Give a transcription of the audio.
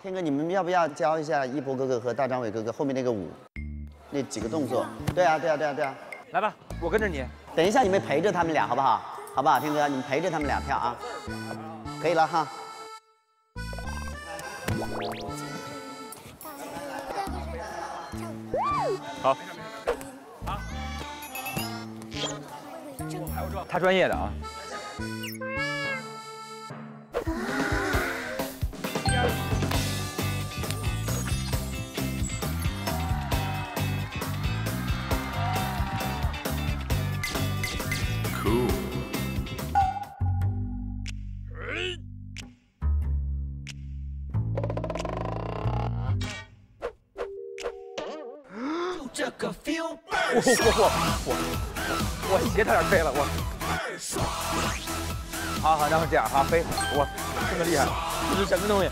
天哥，你们要不要教一下一博哥哥和大张伟哥哥后面那个舞，那几个动作？对啊，对啊，对啊，对啊。来吧，我跟着你。等一下，你们陪着他们俩，好不好？好不好，天哥，你们陪着他们俩跳啊。可以了哈。好。好他专业的啊。我我我我鞋差点飞了，我。好好，然后这样哈飞，我这么厉害，这是什么东西？